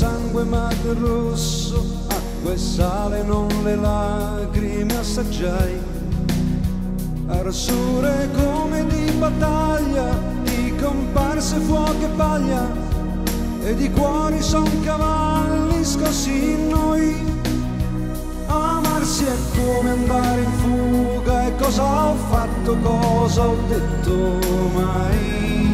sangue ma del rosso, acqua e sale non le lacrime assaggiai. Arsure come di battaglia, di comparse fuoco e paglia, e di cuori son cavalli scossi noi. Amarsi è come andare in fuga e cosa ho fatto, cosa ho detto mai.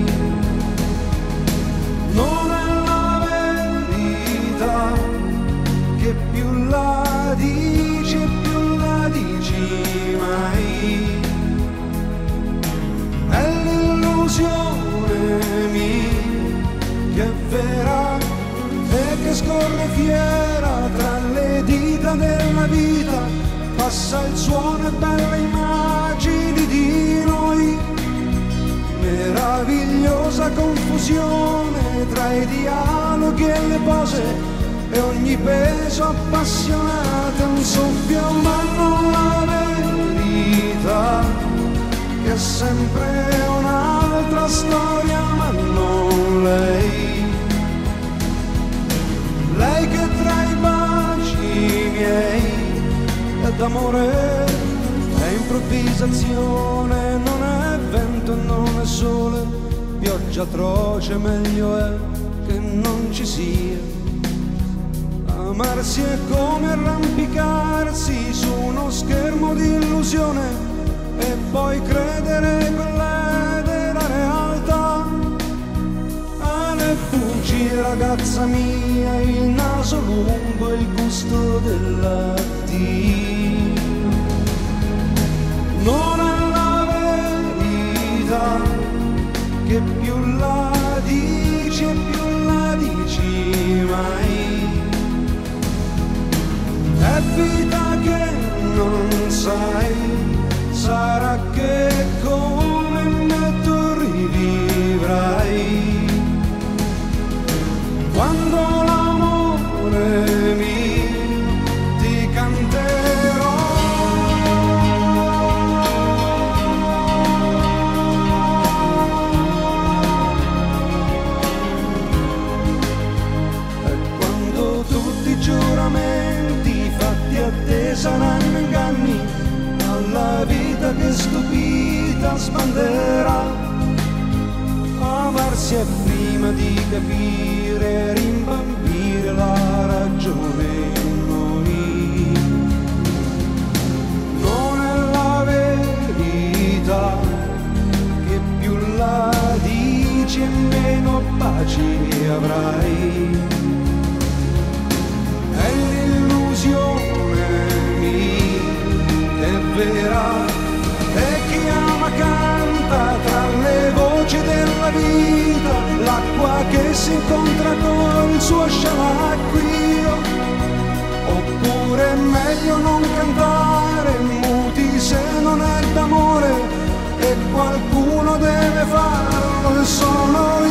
Scorre fiera tra le dita della vita, passa il suono e belle immagini di noi, meravigliosa confusione tra i dialoghi e le pose e ogni peso appassionato un soffio, ma non la verità, che è sempre un'altra d'amore, è improvvisazione, non è vento non è sole, pioggia atroce, meglio è che non ci sia. Amarsi è come arrampicarsi su uno schermo di illusione e poi credere quella della realtà. Ale fuggi ragazza mia, il naso lungo il gusto della Dio. Non è la verità che più la dici e più la dici mai. È vita che non sai, saranno inganni, alla vita che stupita sbanderà amarsi è prima di capire, rimbambire la ragione in noi. Non è la verità che più la dici e meno paci avrai. Vita, l'acqua che si incontra col suo scialacquio. Oppure è meglio non cantare muti se non è d'amore e qualcuno deve farlo sono io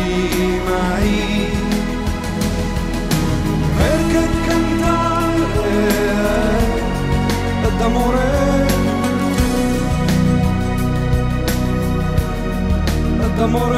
mai. Perché cantare d'amore, d'amore.